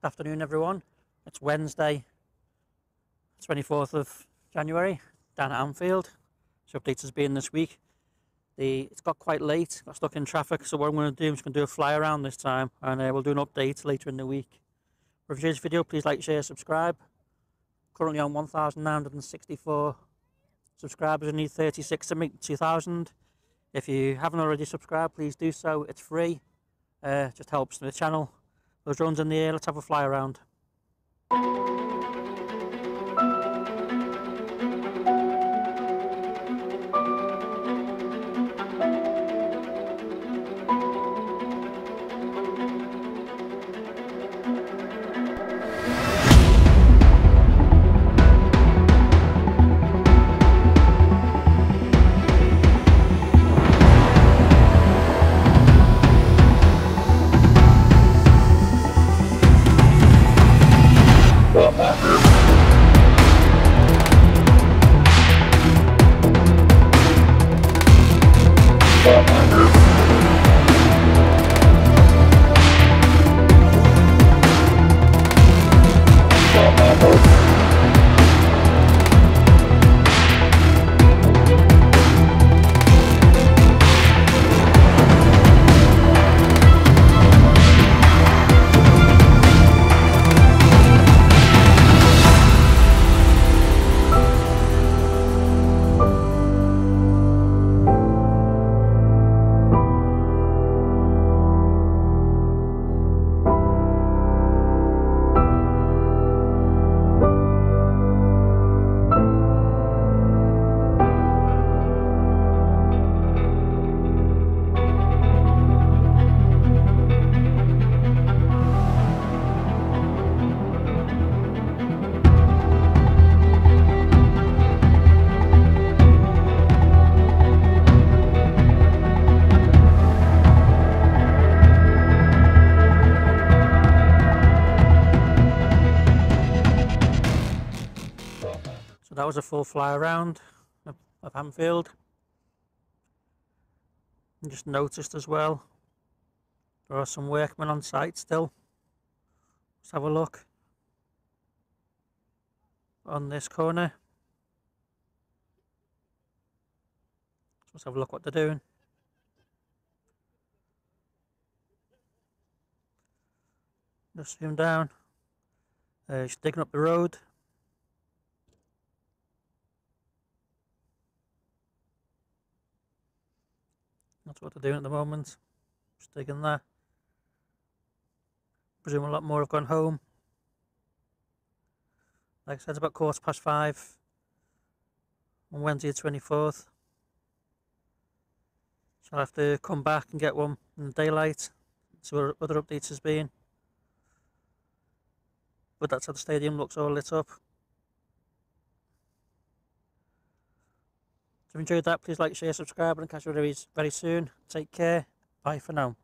Good afternoon, everyone. It's Wednesday, 24th of January, down at Anfield. So updates has been this week. The It's got quite late, got stuck in traffic, so what I'm going to do, I'm just going to do a fly around this time, and uh, we'll do an update later in the week. If you enjoyed this video, please like, share, subscribe. Currently on 1,964 subscribers, I need 36 to make 2,000. If you haven't already subscribed, please do so. It's free. Uh, just helps the channel. Those drones in the air, let's have a fly around. That was a full fly around of, of Anfield. And just noticed as well, there are some workmen on site still. Let's have a look on this corner. Let's have a look what they're doing. Just zoom down. Uh, just digging up the road. That's what they're doing at the moment. Just digging there. Presume a lot more have gone home. Like I said, it's about quarter past five on Wednesday the 24th. So I'll have to come back and get one in the daylight. See what other updates has been. But that's how the stadium looks all lit up. If you enjoyed that, please like, share, subscribe, and catch you very, very soon. Take care. Bye for now.